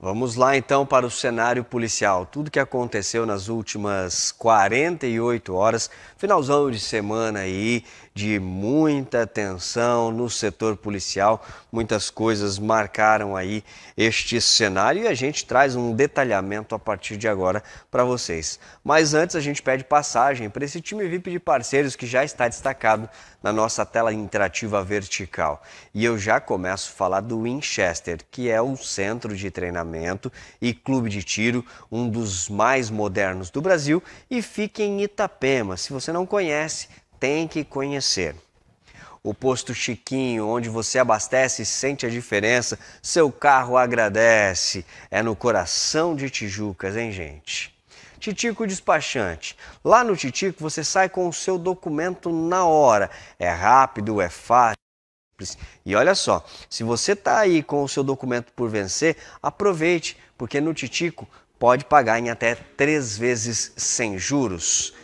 Vamos lá então para o cenário policial. Tudo que aconteceu nas últimas 48 horas, finalzão de semana aí, de muita tensão no setor policial. Muitas coisas marcaram aí este cenário e a gente traz um detalhamento a partir de agora para vocês. Mas antes a gente pede passagem para esse time VIP de parceiros que já está destacado na nossa tela interativa vertical. E eu já começo a falar do Winchester, que é o centro de treinamento e clube de tiro, um dos mais modernos do Brasil e fica em Itapema. Se você não conhece, tem que conhecer. O posto Chiquinho, onde você abastece e sente a diferença, seu carro agradece. É no coração de Tijucas, hein, gente? Titico Despachante. Lá no Titico você sai com o seu documento na hora. É rápido, é fácil. E olha só, se você está aí com o seu documento por vencer, aproveite, porque no Titico pode pagar em até três vezes sem juros.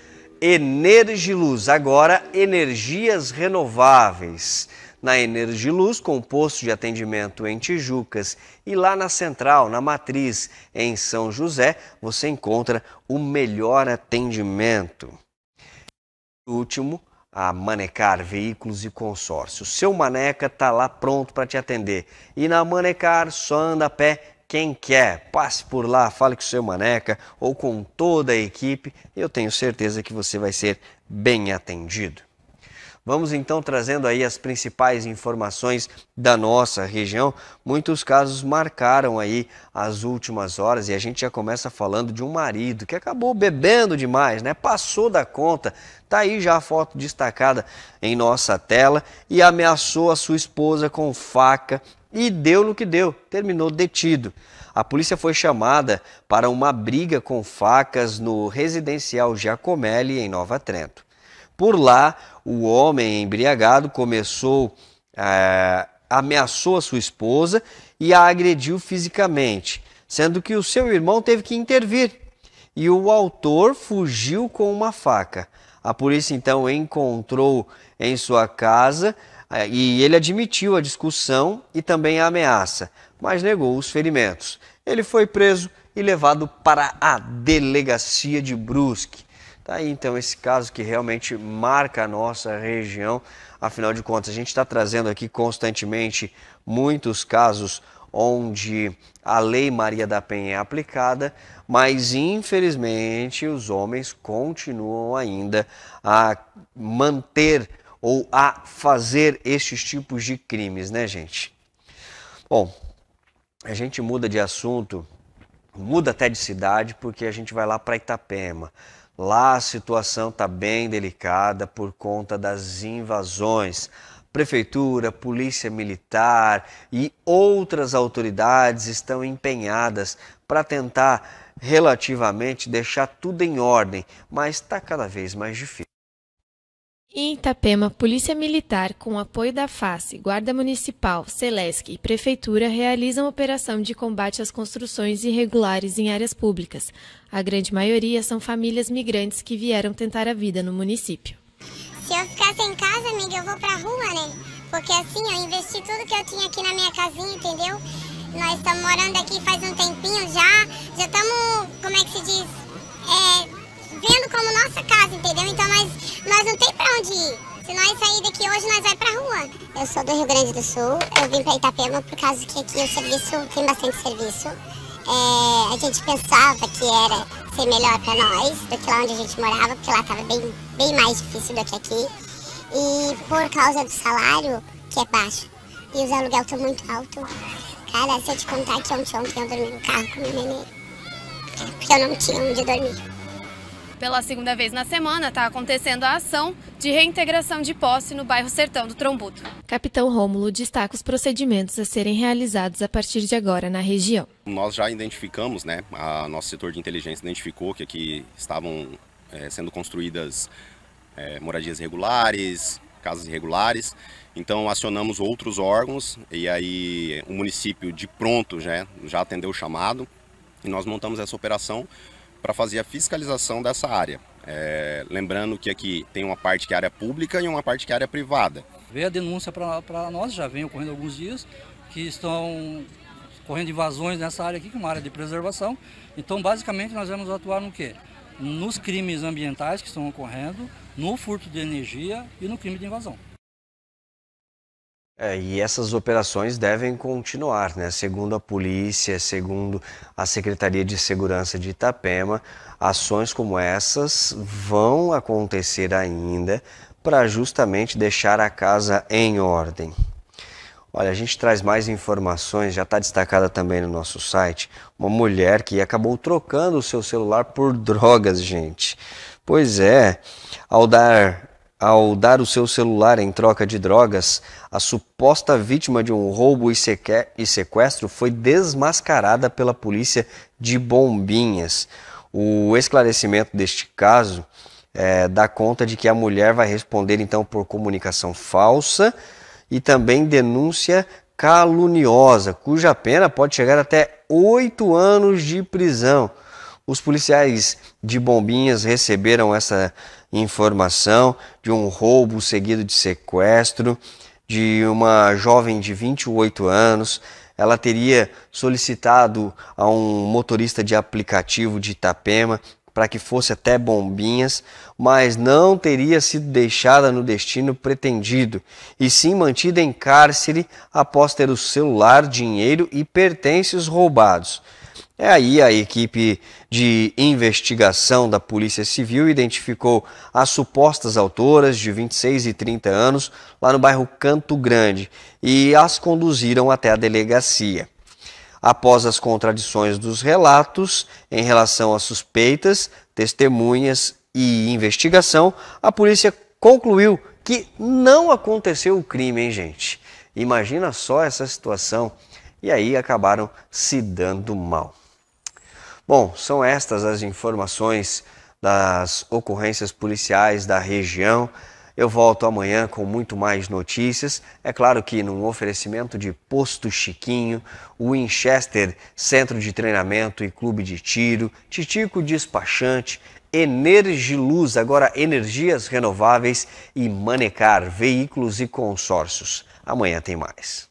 Energiluz, agora energias renováveis. Na Energiluz, com posto de atendimento em Tijucas e lá na Central, na Matriz, em São José, você encontra o melhor atendimento. Último, a Manecar Veículos e Consórcio. Seu Maneca está lá pronto para te atender. E na Manecar só anda a pé quem quer, passe por lá, fale com o seu Maneca ou com toda a equipe, eu tenho certeza que você vai ser bem atendido. Vamos então trazendo aí as principais informações da nossa região. Muitos casos marcaram aí as últimas horas e a gente já começa falando de um marido que acabou bebendo demais, né? Passou da conta. Tá aí já a foto destacada em nossa tela e ameaçou a sua esposa com faca e deu no que deu, terminou detido. A polícia foi chamada para uma briga com facas no residencial Giacomelli, em Nova Trento. Por lá, o homem embriagado começou, é, ameaçou a sua esposa e a agrediu fisicamente, sendo que o seu irmão teve que intervir. E o autor fugiu com uma faca. A polícia então encontrou em sua casa é, e ele admitiu a discussão e também a ameaça, mas negou os ferimentos. Ele foi preso e levado para a delegacia de Brusque. Tá aí então esse caso que realmente marca a nossa região. Afinal de contas, a gente está trazendo aqui constantemente muitos casos onde a Lei Maria da Penha é aplicada, mas infelizmente os homens continuam ainda a manter ou a fazer estes tipos de crimes, né, gente? Bom, a gente muda de assunto, muda até de cidade, porque a gente vai lá para Itapema. Lá a situação está bem delicada por conta das invasões. Prefeitura, Polícia Militar e outras autoridades estão empenhadas para tentar relativamente deixar tudo em ordem, mas está cada vez mais difícil. Em Itapema, Polícia Militar, com apoio da FACE, Guarda Municipal, Celesc e Prefeitura, realizam operação de combate às construções irregulares em áreas públicas. A grande maioria são famílias migrantes que vieram tentar a vida no município. Se eu ficasse em casa, amiga, eu vou pra rua, né? Porque assim, eu investi tudo que eu tinha aqui na minha casinha, entendeu? Nós estamos morando aqui faz um tempinho já, já estamos, como é que se diz? É, vendo como nossa casa, entendeu? Então nós, nós não tem pra onde ir. Se nós sair daqui hoje, nós vai pra rua. Eu sou do Rio Grande do Sul, eu vim pra Itapema por causa que aqui o serviço tem bastante serviço. É, a gente pensava que era ser melhor pra nós do que lá onde a gente morava, porque lá tava bem, bem mais difícil do que aqui. E por causa do salário, que é baixo, e os aluguel estão muito alto. Cara, se eu te contar que ontem, ontem eu dormi no carro com o meu neném, porque eu não tinha onde dormir. Pela segunda vez na semana está acontecendo a ação de reintegração de posse no bairro Sertão do Trombuto. Capitão Rômulo destaca os procedimentos a serem realizados a partir de agora na região. Nós já identificamos, né, a nosso setor de inteligência identificou que aqui estavam é, sendo construídas é, moradias irregulares, casas irregulares. Então acionamos outros órgãos e aí o município de pronto já, já atendeu o chamado e nós montamos essa operação para fazer a fiscalização dessa área. É, lembrando que aqui tem uma parte que é área pública e uma parte que é área privada. Veio a denúncia para nós, já vem ocorrendo alguns dias, que estão ocorrendo invasões nessa área aqui, que é uma área de preservação. Então, basicamente, nós vamos atuar no quê? Nos crimes ambientais que estão ocorrendo, no furto de energia e no crime de invasão. É, e essas operações devem continuar, né? Segundo a polícia, segundo a Secretaria de Segurança de Itapema, ações como essas vão acontecer ainda para justamente deixar a casa em ordem. Olha, a gente traz mais informações, já está destacada também no nosso site, uma mulher que acabou trocando o seu celular por drogas, gente. Pois é, ao dar ao dar o seu celular em troca de drogas, a suposta vítima de um roubo e sequestro foi desmascarada pela polícia de Bombinhas. O esclarecimento deste caso é, dá conta de que a mulher vai responder então por comunicação falsa e também denúncia caluniosa, cuja pena pode chegar até oito anos de prisão. Os policiais de Bombinhas receberam essa informação de um roubo seguido de sequestro de uma jovem de 28 anos. Ela teria solicitado a um motorista de aplicativo de Itapema para que fosse até Bombinhas, mas não teria sido deixada no destino pretendido, e sim mantida em cárcere após ter o celular, dinheiro e pertences roubados. É aí a equipe de investigação da Polícia Civil identificou as supostas autoras de 26 e 30 anos lá no bairro Canto Grande e as conduziram até a delegacia. Após as contradições dos relatos em relação às suspeitas, testemunhas e investigação, a polícia concluiu que não aconteceu o crime, hein, gente? Imagina só essa situação. E aí acabaram se dando mal. Bom, são estas as informações das ocorrências policiais da região. Eu volto amanhã com muito mais notícias. É claro que num oferecimento de Posto Chiquinho, Winchester Centro de Treinamento e Clube de Tiro, Titico Despachante, Energiluz, agora energias renováveis e Manecar, veículos e consórcios. Amanhã tem mais.